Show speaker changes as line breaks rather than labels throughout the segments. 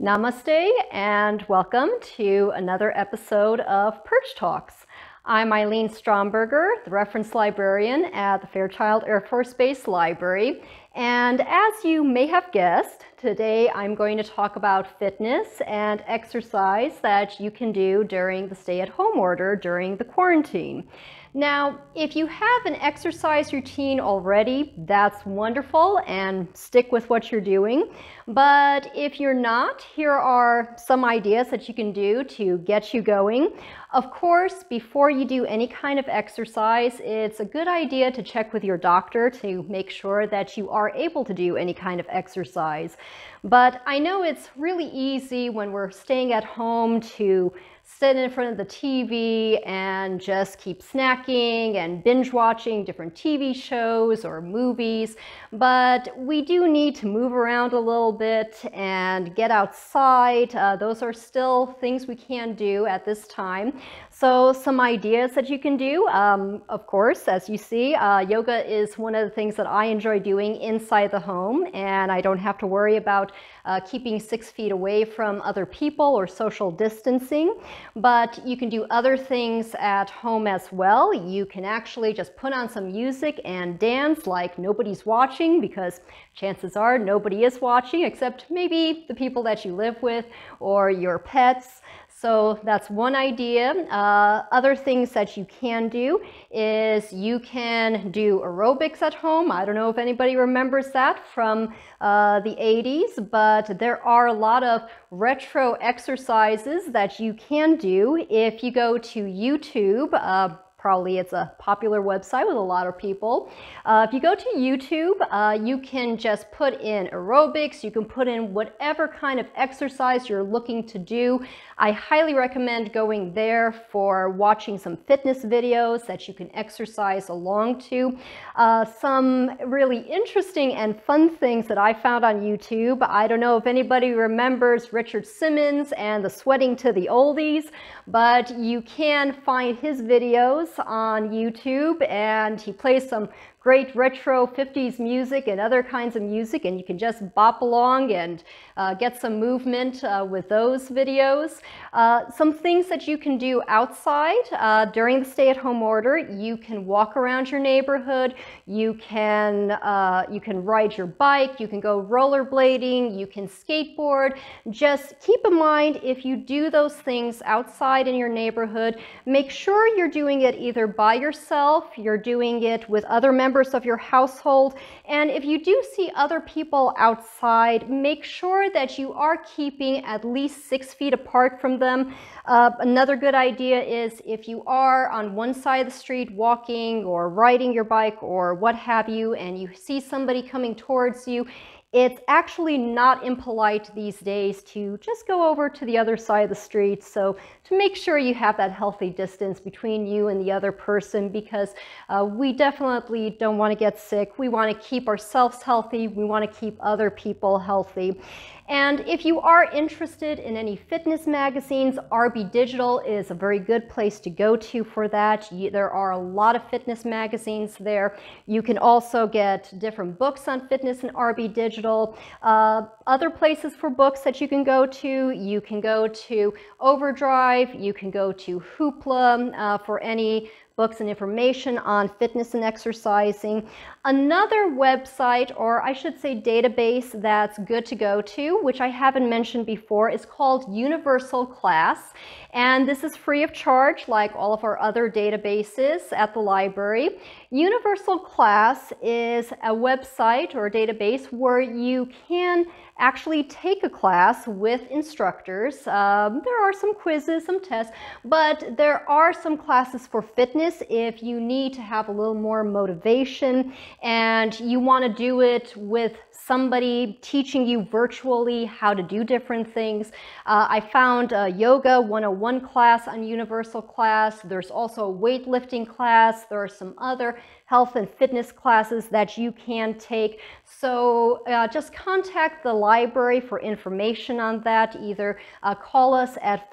Namaste and welcome to another episode of Perch Talks. I'm Eileen Stromberger, the reference librarian at the Fairchild Air Force Base Library. And as you may have guessed, today I'm going to talk about fitness and exercise that you can do during the stay-at-home order during the quarantine. Now, if you have an exercise routine already, that's wonderful and stick with what you're doing. But if you're not, here are some ideas that you can do to get you going. Of course, before you do any kind of exercise, it's a good idea to check with your doctor to make sure that you are able to do any kind of exercise. But I know it's really easy when we're staying at home to sit in front of the TV and just keep snacking and binge watching different TV shows or movies. But we do need to move around a little bit and get outside. Uh, those are still things we can do at this time. So some ideas that you can do, um, of course, as you see, uh, yoga is one of the things that I enjoy doing inside the home and I don't have to worry about uh, keeping six feet away from other people or social distancing. But you can do other things at home as well. You can actually just put on some music and dance like nobody's watching because chances are nobody is watching except maybe the people that you live with or your pets. So that's one idea. Uh, other things that you can do is you can do aerobics at home. I don't know if anybody remembers that from uh, the 80s, but there are a lot of retro exercises that you can do if you go to YouTube. Uh, probably it's a popular website with a lot of people. Uh, if you go to YouTube, uh, you can just put in aerobics, you can put in whatever kind of exercise you're looking to do. I highly recommend going there for watching some fitness videos that you can exercise along to. Uh, some really interesting and fun things that I found on YouTube. I don't know if anybody remembers Richard Simmons and the sweating to the oldies, but you can find his videos on YouTube and he plays some great retro 50s music and other kinds of music and you can just bop along and uh, get some movement uh, with those videos. Uh, some things that you can do outside uh, during the stay-at-home order, you can walk around your neighborhood, you can, uh, you can ride your bike, you can go rollerblading, you can skateboard. Just keep in mind if you do those things outside in your neighborhood, make sure you're doing it either by yourself, you're doing it with other members members of your household. And if you do see other people outside, make sure that you are keeping at least six feet apart from them. Uh, another good idea is if you are on one side of the street walking or riding your bike or what have you, and you see somebody coming towards you, it's actually not impolite these days to just go over to the other side of the street. So to make sure you have that healthy distance between you and the other person because uh, we definitely don't want to get sick. We want to keep ourselves healthy. We want to keep other people healthy. And if you are interested in any fitness magazines, RB Digital is a very good place to go to for that. You, there are a lot of fitness magazines there. You can also get different books on fitness in RB Digital. Uh, other places for books that you can go to, you can go to Overdrive, you can go to Hoopla uh, for any books and information on fitness and exercising. Another website, or I should say database that's good to go to, which I haven't mentioned before, is called Universal Class. And this is free of charge, like all of our other databases at the library. Universal Class is a website or database where you can actually take a class with instructors. Um, there are some quizzes, some tests, but there are some classes for fitness if you need to have a little more motivation and you want to do it with somebody teaching you virtually how to do different things. Uh, I found a Yoga 101 class on Universal Class. There's also a weightlifting class. There are some other health and fitness classes that you can take. So uh, just contact the library for information on that. Either uh, call us at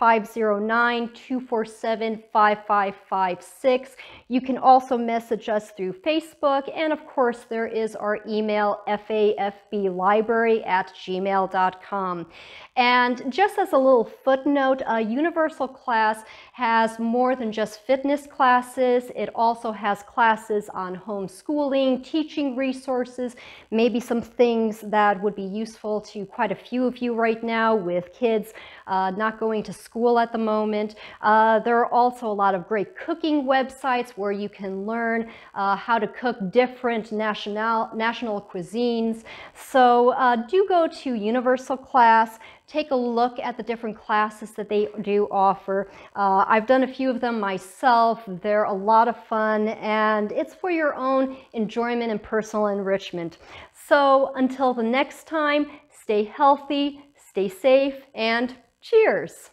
509-247-5556. You can also message us through Facebook. And of course, there is our email, fafblibrary at gmail.com. And just as a little footnote, a universal class has more than just fitness classes. It also has classes on homeschooling, teaching resources, maybe some things that would be useful to quite a few of you right now with kids uh, not going to school at the moment. Uh, there are also a lot of great cooking websites where you can learn uh, how to cook different national, national cuisines. So uh, do go to Universal Class take a look at the different classes that they do offer. Uh, I've done a few of them myself. They're a lot of fun and it's for your own enjoyment and personal enrichment. So until the next time, stay healthy, stay safe, and cheers!